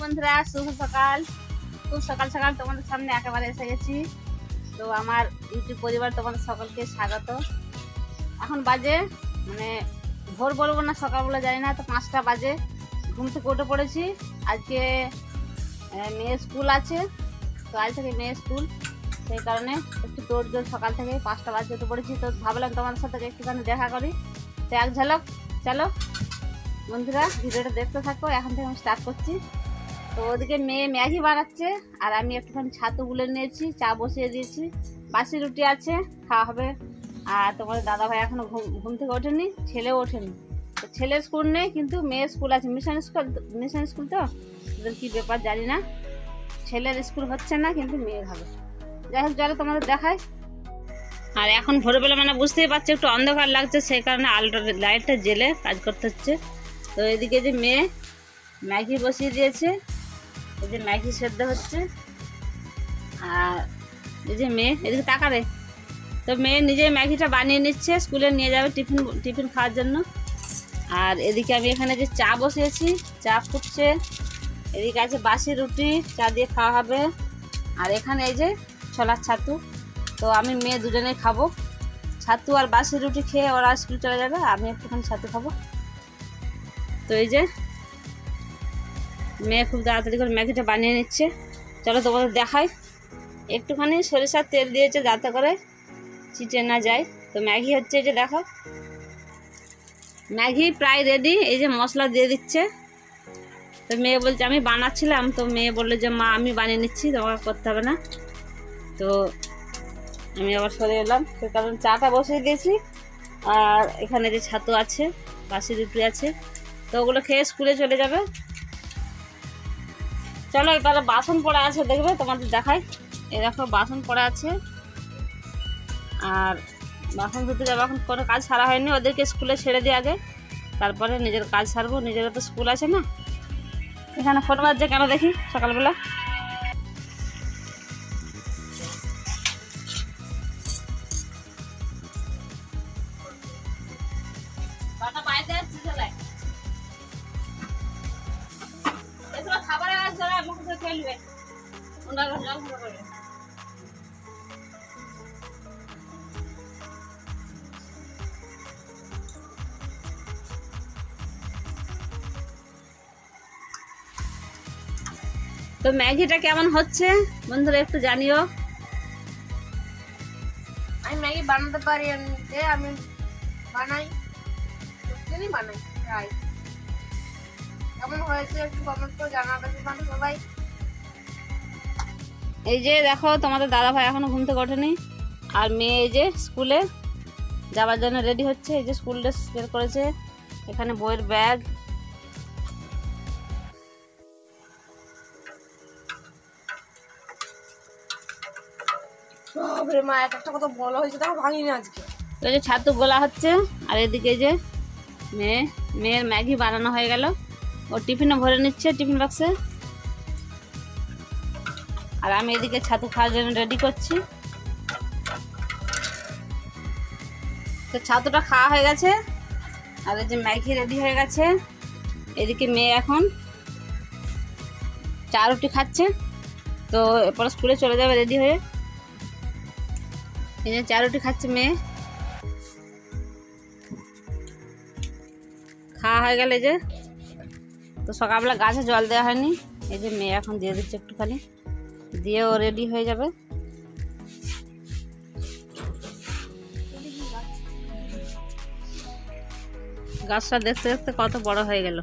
বন্ধুরা, শুভ সকাল। খুব সকাল সকাল তোমাদের সামনে একেবারে এসে গেছি। তো আমার ইউটিউব পরিবার তোমাদের সকলকে স্বাগত। এখন বাজে মানে ভোর বলব না সকাল বলে জানি না, তো পাঁচটা বাজে। ঘুম থেকে উঠে পড়েছি। আজকে মেয়ের স্কুল আছে। তো আজ থেকে মেয়ের স্কুল। সেই কারণে একটু তোর জোর সকাল থেকে পাঁচটা বাজে উঠে পড়েছি। তো ভাবলাম তোমাদের সাথে একটুখানি দেখা করি। তো এক ঝলক, চলো। বন্ধুরা, ভিডিওটা দেখতে থাকো। এখন থেকে আমি স্টার্ট করছি। তো ওদিকে মেয়ে ম্যাগি বানাচ্ছে, আর আমি একটুখানি ছাতু গুলে নিয়েছি, চা বসিয়ে দিয়েছি। বাসি রুটি আছে, খাওয়া হবে। আর তোমাদের দাদা ভাই এখনও ঘুম থেকে ওঠেনি, ছেলেও ওঠেনি। তো ছেলের স্কুল নেই, কিন্তু মেয়ের স্কুল আছে। মিশন স্কুল মিশন স্কুল তো? ওদের কী ব্যাপার জানি না। ছেলের স্কুল হচ্ছে না, কিন্তু মেয়ের হবে। যাই হোক, চলো তোমাদের দেখায় আর এখন ভোরবেলা মানে বুঝতেই পারছি, একটু অন্ধকার লাগছে, সেই কারণে আলোটা, লাইটটা জেলে কাজ করতে হচ্ছে। তো এদিকে যে মেয়ে ম্যাগি বসিয়ে দিয়েছে এই যে ম্যাগি সেদ্ধ হচ্ছে। আর এই যে মেয়ে এদিকে তাকারে তো মেয়ে নিজে ম্যাগিটা বানিয়ে নিচ্ছে, স্কুলে নিয়ে যাবে টিফিন টিফিন খাওয়ার জন্য। আর এদিকে আমি এখানে যে চা বসিয়েছি, চা ফুটছে। এদিকে আছে বাসি রুটি, চা দিয়ে খাওয়া হবে। আর এখানে এই যে ছোলার ছাতু। তো আমি মেয়ে দুজনেই খাব। ছাতু আর বাসি রুটি খেয়ে ওরা স্কুল চলে যাবে, আমি একটুখানি ছাতু খাব। তো এই যে মেয়ে খুব তাড়াতাড়ি করে ম্যাগিটা বানিয়ে নিচ্ছে। চলো তোমাদের দেখাই। একটুখানি সরিষার তেল দিয়েছে যাতে করে চিটে না যায়। তো ম্যাগি হচ্ছে এই যে দেখো। ম্যাগি প্রায় রেডি এই যে মশলা দিয়ে দিচ্ছে। তো মেয়ে বলছে, আমি বানাচ্ছিলাম। তো মেয়ে বলল যে, মা, আমি বানিয়ে নিচ্ছি, তোমাকে করতে হবে না। তো আমি আবার সরে এলাম। সে কারণ চাটা বসিয়ে দিয়েছি। আর এখানে যে ছাতু আছে, বাসি রুটি আছে, তো ওগুলো খেয়ে স্কুলে চলে যাবে। চলো এবারে বাসন পড়ে আছে, দেখবে তোমাদের দেখাই। এই দেখো, বাসন পড়ে আছে। আর বাসন ধুতে যাব এখন, কোনো কাজ সারা হয়নি, ওদেরকে স্কুলে ছেড়ে দিয়ে আগে। তারপরে নিজের কাজ সারবো, নিজেরও তো স্কুল আছে না। এখানে ফোন বাজছে কেন দেখি সকালবেলা? তো ম্যাগিটা কেমন হচ্ছে? বন্ধুরা, একটু জানিও। আমি ম্যাগি বানাতে পারি আমি বানাই। বানাই কেমন হয়েছে একটু কমেন্ট করে জানাবে মানে সবাই। এই যে দেখো তোমাদের দাদা ভাই এখনও ঘুম থেকে ওঠেনি। আর মেয়ে এই যে স্কুলে যাওয়ার জন্য রেডি হচ্ছে। এই যে স্কুল ড্রেস বের করেছে। এখানে বইয়ের ব্যাগ। বাপরে মা এক একটা কত বড় হয়েছে তাও ভাঙিনি আজকে। তো যে ছাতু গোলা হচ্ছে। আর এদিকে যে মেয়ে মেয়ের ম্যাগি বানানো হয়ে গেল। ও টিফিনে ভরে নিচ্ছে টিফিন বক্সে আর আমি এদিকে ছাতু খাওয়ার জন্য রেডি করছি। তো ছাতুটা খাওয়া হয়ে গেছে। আর এই যে ম্যাগি রেডি হয়ে গেছে। এদিকে মেয়ে এখন চা রুটি খাচ্ছে। তো এরপর স্কুলে চলে যাবে রেডি হয়ে। এই যে চা রুটি খাচ্ছে মেয়ে। খাওয়া হয়ে গেলে যে। তো সকালবেলা গাছে জল দেওয়া হয়নি। এই যে মেয়ে এখন দিয়ে দিচ্ছে একটুখানি। দিয়ে ও রেডি হয়ে যাবে। গাছটা দেখতে দেখতে কত বড় হয়ে গেল।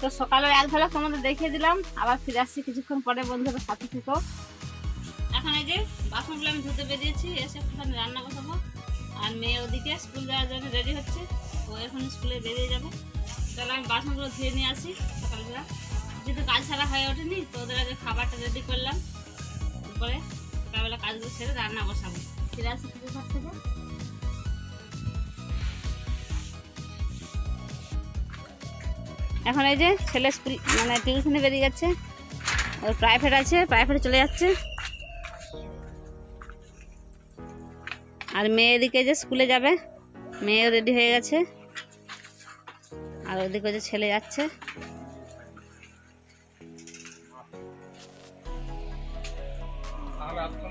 তো সকালের এক ঝলক তোমাদের দেখিয়ে দিলাম, আবার ফিরে আসছি কিছুক্ষণ পরে বন্ধুরা সাথে থেকো। এখন এই যে বাসনগুলো আমি ধুতে বেরিয়েছি, এসে একটুখানি রান্না বসাবো। আর মেয়ে ওদিকে স্কুল যাওয়ার জন্য রেডি হচ্ছে, ও এখন স্কুলে বেরিয়ে যাবে। তাহলে আমি বাসনগুলো ধুয়ে নিয়ে আসি সকালবেলা যেহেতু কাজ ছাড়া হয়ে ওঠেনি, তো ওদের আগে খাবারটা রেডি করলাম। তারপরে সকালবেলা কাজগুলো সেরে রান্না বসাবো। ফিরে আসি ঘর থেকে। এখন এই যে ছেলে স্কুল মানে টিউশনে বেরিয়ে যাচ্ছে ওর প্রাইভেট আছে প্রাইভেটে চলে যাচ্ছে। আর মেয়ে এদিকে যে স্কুলে যাবে। মেয়েও রেডি হয়ে গেছে। আর ওদিকে যে ছেলে যাচ্ছে।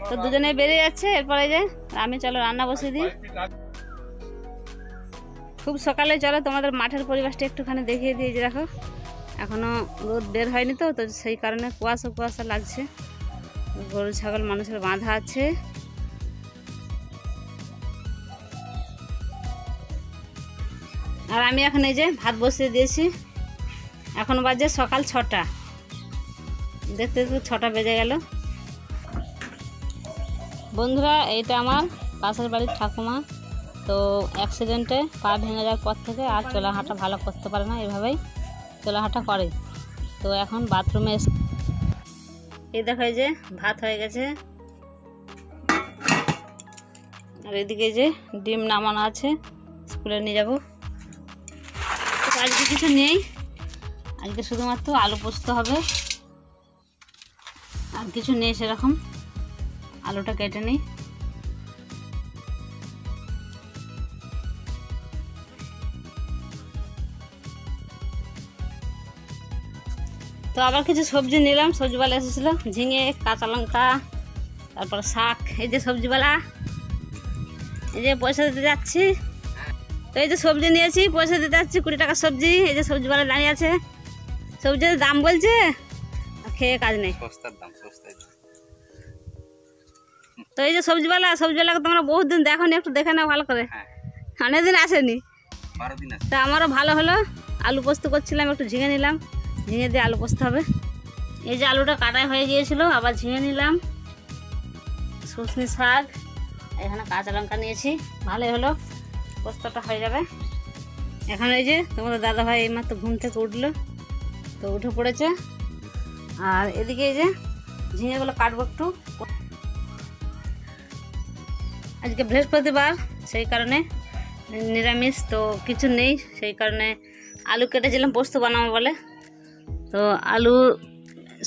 তো দুজনে বেরিয়ে যাচ্ছে, এরপরে যে আমি চলো রান্না বসিয়ে দিই। খুব সকালে চলো, তোমাদের মাঠের পরিবেশটা একটুখানি দেখিয়ে দিয়ে দেখো, এখনও রোদ বের হয়নি তো তো সেই কারণে কুয়াশা কুয়াশা লাগছে। গরু, ছাগল, মানুষের বাঁধা আছে। আর আমি এখন এই যে ভাত বসিয়ে দিয়েছি। এখন বাজে সকাল ছটা। দেখতে দেখতে ছটা বেজে গেল। বন্ধুরা, এইটা আমার পাশের বাড়ির ঠাকুমা। তো অ্যাক্সিডেন্টে পা ভেঙে যাওয়ার পর থেকে আর চলা হাঁটা ভালো করতে পারে না এভাবেই চলা হাঁটা করে। তো এখন বাথরুমে এই দেখো যে ভাত হয়ে গেছে। আর এদিকে যে ডিম নামানো আছে, স্কুলে নিয়ে যাব। আজকে কিছু নেই। আজকে শুধুমাত্র আলু পোস্ত হবে। আর কিছু নেই সেরকম। আলুটা কেটে নিই। তো আবার কিছু সবজি নিলাম। সবজিওয়ালা এসেছিল। ঝিঙে, কাঁচা লঙ্কা, তারপর শাক, এই যে সবজিওয়ালা। এই যে পয়সা দিতে যাচ্ছি। তো এই যে সবজি নিয়েছি পয়সা দিতে যাচ্ছি কুড়ি টাকা সবজি এই যে সবজিওয়ালা দাঁড়িয়ে আছে। সবজির দাম বলছে খেয়ে কাজ নেই। তো এই যে সবজিওয়ালা সবজিওয়ালাকে তোমরা বহুত দিন দেখো নি একটু দেখে নাও ভালো করে। হ্যাঁ। অনেকদিন আসেনি। তা আমারও ভালো হলো আলু পোস্ত করছিলাম একটু ঝিঙে নিলাম। ঝিঙে দিয়ে আলু পোস্ত হবে। এই যে আলুটা কাটাই হয়ে গিয়েছিল আবার ঝিঙে নিলাম। শুশনি শাক এখানে কাঁচা লঙ্কা নিয়েছি ভালোই হলো। পোস্তটা হয়ে যাবে। এখন এই যে তোমাদের দাদা ভাই এইমাত্র ঘুম থেকে উঠল, তো উঠে পড়েছে। আর এদিকে এই যে ঝিঙেগুলো কাটবো একটু। আজকে বৃহস্পতিবার, সেই কারণে নিরামিষ তো কিছু নেই, সেই কারণে আলু কেটেছিলাম পোস্ত বানাবো বলে। তো আলু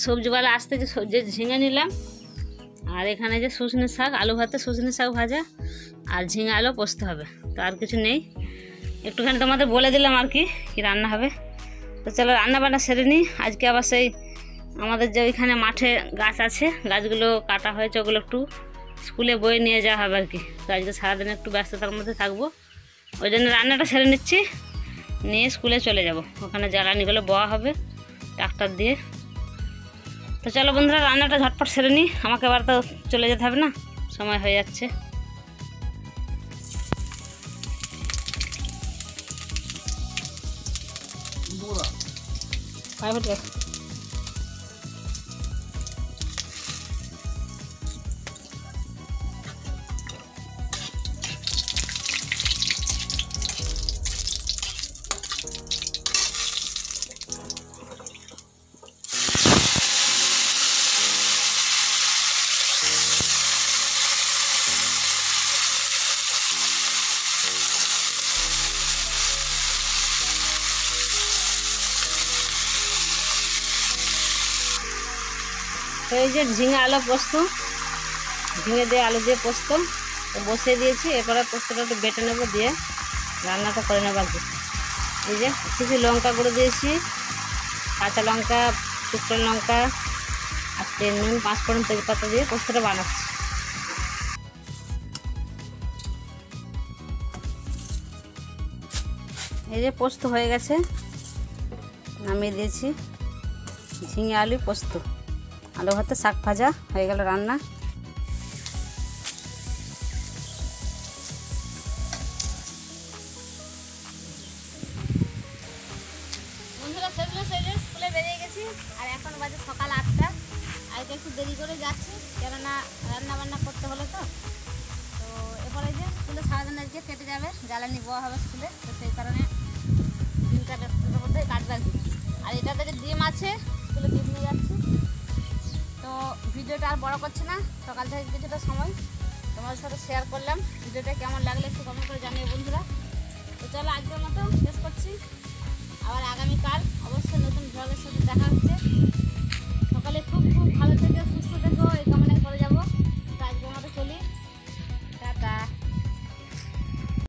সবজিওয়ালা আসতে যে ঝিঙে নিলাম। আর এখানে যে শুশনি শাক, আলু ভাতে শুশনি শাক ভাজা। আর ঝিঙে আলু পোস্ত হবে। তো আর কিছু নেই। একটুখানি তোমাদের বলে দিলাম আর কি কি রান্না হবে। তো চলো রান্না বান্না সেরে নিই। আজকে আবার সেই আমাদের যে ওইখানে মাঠে গাছ আছে, গাছগুলো কাটা হয়েছে, ওগুলো একটু স্কুলে বয়ে নিয়ে যাওয়া হবে আর কি। তো আজকে সারাদিন একটু ব্যস্ততার মধ্যে থাকব। ওই জন্য রান্নাটা সেরে নিচ্ছি। নিয়ে স্কুলে চলে যাব। ওখানে জ্বালানিগুলো বয়া হবে ট্রাক্টর দিয়ে। তো চলো বন্ধুরা, রান্নাটা ঝটপট সেরে নিই। আমাকে এবার তো চলে যেতে হবে না। সময় হয়ে যাচ্ছে। Apa? এই যে ঝিঙে আলু পোস্ত, ঝিঙে দিয়ে আলু দিয়ে পোস্ত, তো বসিয়ে দিয়েছি। এরপরে পোস্তটা একটু বেটে নেব দিয়ে রান্নাটা করে নেব আর এই যে কিছু লঙ্কা গুঁড়ো দিয়েছি, কাঁচা লঙ্কা, শুকনো লঙ্কা আর তেল নুন পাঁচ ফোড়ন তেজপাতা দিয়ে পোস্তটা বানাচ্ছি। এই যে পোস্ত হয়ে গেছে, নামিয়ে দিয়েছি। ঝিঙে আলু পোস্ত। আলু ভাতে শাক ভাজা হয়ে গেল রান্না। বন্ধুরা স্কুলে বেরিয়ে গেছি। আর এখন বাজে সকাল আজকে একটু দেরি করে যাচ্ছি, কেননা করতে হলো তো। তো এরপরে যে স্কুলে কেটে যাবে, জ্বালানি বোয়া হবে স্কুলে, তো সেই কারণে দিনটা কাটবে আর কি। আর যে ডিম আছে, স্কুলে ডিম নিয়ে যাচ্ছি। তো ভিডিওটা আর বড় করছে না। সকাল থেকে কিছুটা সময় তোমাদের সাথে শেয়ার করলাম। ভিডিওটা কেমন লাগলে একটু কমেন্ট করে জানিয়ে বন্ধুরা। তো চলো আজকের মতো শেষ করছি। আবার আগামীকাল অবশ্যই নতুন ব্লগের সাথে দেখা হচ্ছে। সকালে খুব খুব ভালো থেকে, সুস্থ থেকো। এই